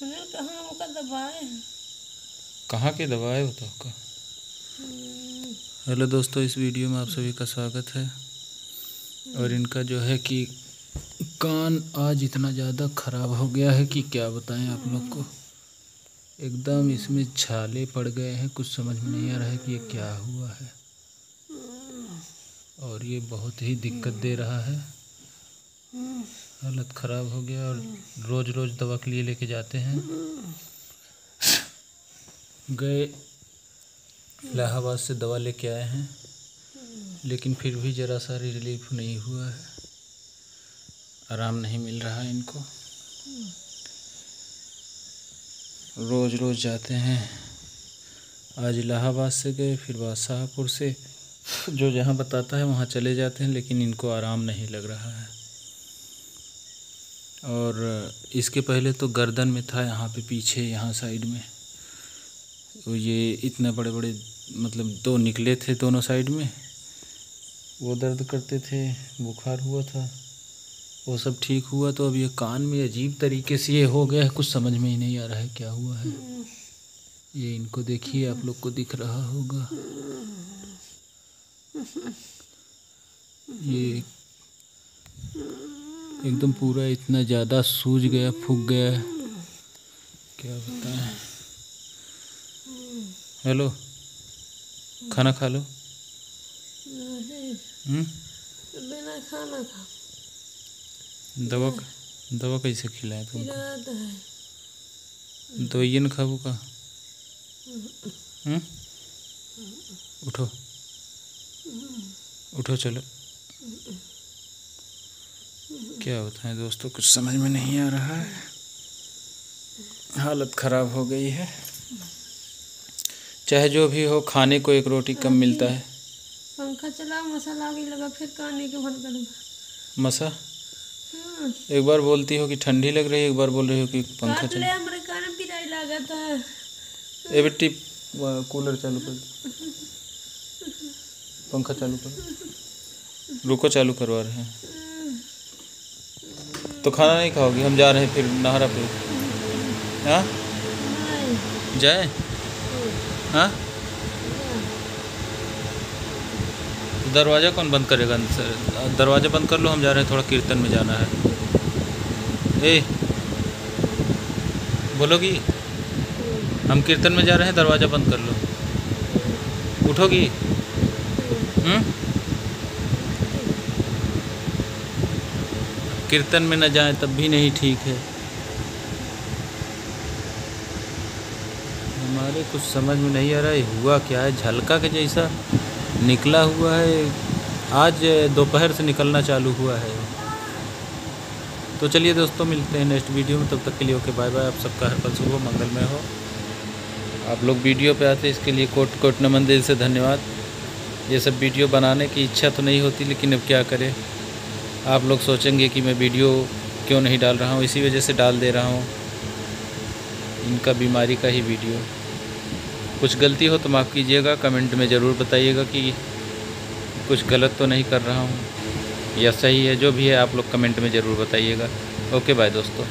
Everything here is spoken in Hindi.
कहाँ होगा दबाए? कहाँ की दवा है वो तो आपका? हेलो दोस्तों इस वीडियो में आप सभी का स्वागत है। और इनका जो है कि कान आज इतना ज़्यादा ख़राब हो गया है कि क्या बताएँ आप लोग को। एकदम इसमें छाले पड़ गए हैं कुछ समझ में नहीं आ रहा है कि ये क्या हुआ है। और ये बहुत ही दिक्कत दे रहा है। हालत ख़राब हो गया और रोज़ रोज़ दवा के लिए लेके जाते हैं। गए, इलाहाबाद से दवा लेके आए हैं, लेकिन फिर भी ज़रा सा रिलीफ नहीं हुआ है। आराम नहीं मिल रहा इनको। रोज़ रोज़ जाते हैं। आज इलाहाबाद से गए, फिर बादशाहपुर से। जो जहाँ बताता है वहाँ चले जाते हैं, लेकिन इनको आराम नहीं लग रहा है। और इसके पहले तो गर्दन में था यहाँ पे पीछे, यहाँ साइड में। तो ये इतने बड़े बड़े मतलब दो निकले थे दोनों साइड में। वो दर्द करते थे, बुखार हुआ था। वो सब ठीक हुआ तो अब ये कान में अजीब तरीके से ये हो गया है, कुछ समझ में ही नहीं आ रहा है क्या हुआ है। ये इनको देखिए, आप लोग को दिख रहा होगा। ये एकदम पूरा इतना ज़्यादा सूज गया फूक गया क्या बताएँ? हेलो खाना खा लो। हम्म? बिना खाना खा। दवा दवा कैसे खिलाए तुम इरादा है तो न खाबू का? हम्म? उठो। उठो चलो। क्या बताएँ दोस्तों? कुछ समझ में नहीं आ रहा है। हालत ख़राब हो गई है। चाहे जो भी हो खाने को एक रोटी कम मिलता है। पंखा चला मसाला आगे लगा फिर काने के भर कर मसा? हाँ। एक बार बोलती हो कि ठंडी लग रही है एक बार बोल रही हो कि पंखा चल। ले हमारे कान पिराई लागत है। ए बेटी कूलर चालू कर। पंखा चालू कर। रुको चालू करवा रहे हैं। तो खाना नहीं खाओगी? हम जा रहे हैं फिर नहरा पे। हाँ? जाए? हाँ? दरवाज़ा कौन बंद करेगा? सर दरवाज़ा बंद कर लो, हम जा रहे हैं थोड़ा कीर्तन में जाना है। ए, बोलोगी? हम कीर्तन में जा रहे हैं, दरवाज़ा बंद कर लो। उठोगी? हम्म? कीर्तन में न जाएँ, तब भी नहीं ठीक है। हमारे कुछ समझ में नहीं आ रहा है, हुआ क्या है? झलका के जैसा निकला हुआ है। आज दोपहर से निकलना चालू हुआ है। तो चलिए दोस्तों, मिलते हैं नेक्स्ट वीडियो में। तब तक के लिए ओके बाय बाय आप सबका हर पल सुबह मंगलमय हो। आप लोग वीडियो पे आते इसके लिए कोट कोट नमन दिल से धन्यवाद। ये सब वीडियो बनाने की इच्छा तो नहीं होती, लेकिन अब क्या करें? आप लोग सोचेंगे कि मैं वीडियो क्यों नहीं डाल रहा हूँ? इसी वजह से डाल दे रहा हूँ। इनका बीमारी का ही वीडियो। कुछ गलती हो तो माफ़ कीजिएगा। कमेंट में ज़रूर बताइएगा कि कुछ गलत तो नहीं कर रहा हूँ या सही है। जो भी है, आप लोग कमेंट में ज़रूर बताइएगा। ओके, बाय दोस्तों।